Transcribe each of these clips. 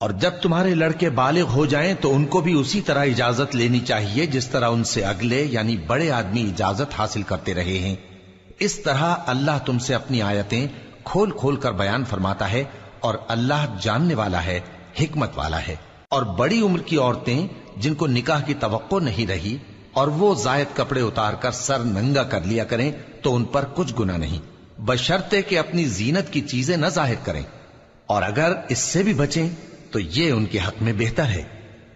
اور جب تمہارے لڑکے بالغ ہو جائیں تو ان کو بھی اسی طرح اجازت لینی چاہیے جس طرح ان سے اگلے یعنی بڑے آدمی اجازت حاصل کرتے رہے ہیں۔ اس طرح اللہ تم سے اپنی آیتیں کھول کھول کر بیان فرماتا ہے اور اللہ جاننے والا ہے، حکمت والا ہے۔ اور بڑی عمر کی عورتیں جن کو نکاح کی توقع نہیں رہی اور وہ زائد کپڑے اتار کر سر ننگا کر لیا کریں تو ان پر کچھ گنا نہیں۔ بشرطے کہ اپنی زینت کی چیزیں نہ ظاہر کریں۔ اور اگر اس سے بھی بچیں تو یہ ان کے حق میں بہتر ہے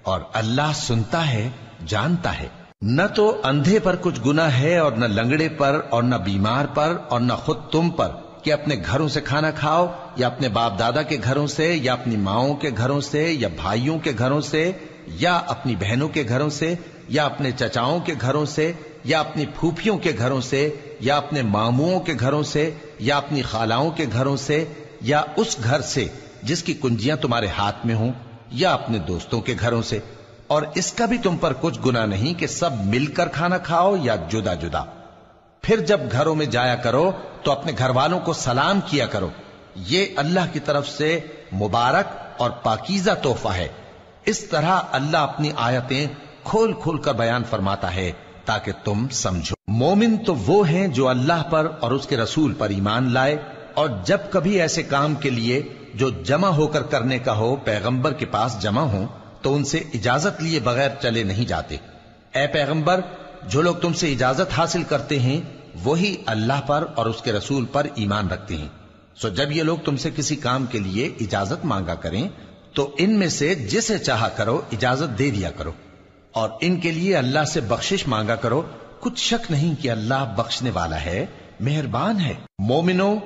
اور اللہ سنتا ہے، جانتا ہے۔ نہ تو اندھے پر کچھ گنا ہے اور نہ لنگڑے پر اور نہ بیمار پر اور نہ خود تم پر کہ اپنے گھروں سے کھانا کھاؤ یا اپنے باپ دادا کے گھروں سے یا اپنی ماؤں کے گھروں سے یا بھائیوں کے گھروں سے یا اپنی بہنوں کے گھروں سے یا اپنے چچاؤں کے گھروں سے یا اپنی پھوپھیوں کے گھروں سے یا اپنے ماموں کے گھروں سے یا اپنی خالاؤں کے گھروں سے یا اس گھر سے جس کی کنجیاں تمہارے ہاتھ میں ہوں یا اپنے دوستوں کے گھروں سے، اور اس کا بھی تم پر کچھ گنا نہیں کہ سب مل کر کھانا کھاؤ یا جدا جدا۔ پھر جب گھروں میں جایا کرو تو اپنے گھر والوں کو سلام کیا کرو۔ یہ اللہ کی طرف سے مبارک اور پاکیزہ تحفہ ہے۔ اس طرح اللہ اپنی آیتیں کھول کھول کر بیان فرماتا ہے تاکہ تم سمجھو۔ مومن تو وہ ہیں جو اللہ پر اور اس کے رسول پر ایمان لائے، اور جب کبھی ایسے کام کے لیے جو جمع ہو کر کرنے کا ہو، پیغمبر کے پاس جمع ہو تو ان سے اجازت لیے بغیر چلے نہیں جاتے۔ اے پیغمبر، جو لوگ تم سے اجازت حاصل کرتے ہیں، وہی اللہ پر اور اس کے رسول پر ایمان رکھتے ہیں۔ سو جب یہ لوگ تم سے کسی کام کے لیے اجازت مانگا کریں، تو ان میں سے جسے چاہا کرو، اجازت دے دیا کرو۔ اور ان کے لیے اللہ سے بخشش مانگا کرو۔ کچھ شک نہیں کہ اللہ بخشنے والا ہے، مہربان ہے۔ مومنو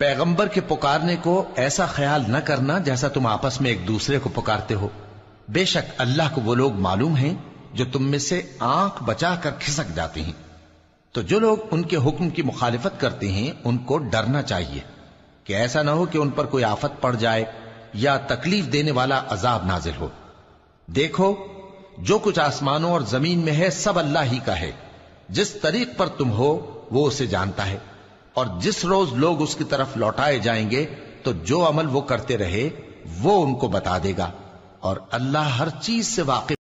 پیغمبر کے پکارنے کو ایسا خیال نہ کرنا جیسا تم آپس میں ایک دوسرے کو پکارتے ہو۔ بے شک اللہ کو وہ لوگ معلوم ہیں جو تم میں سے آنکھ بچا کر کھسک جاتے ہیں۔ تو جو لوگ ان کے حکم کی مخالفت کرتے ہیں، ان کو ڈرنا چاہیے۔ کہ ایسا نہ ہو کہ ان پر کوئی آفت پڑ جائے یا تکلیف دینے والا عذاب نازل ہو۔ دیکھو، جو کچھ آسمانوں اور زمین میں ہے، سب اللہ ہی کا ہے۔ جس طریق پر تم ہو، وہ اسے جانتا ہے۔ اور جس روز لوگ اس کی طرف لوٹائے جائیں گے، تو جو عمل وہ کرتے رہے، وہ ان کو بتا دے گا۔ اور اللہ ہر چیز سے واقف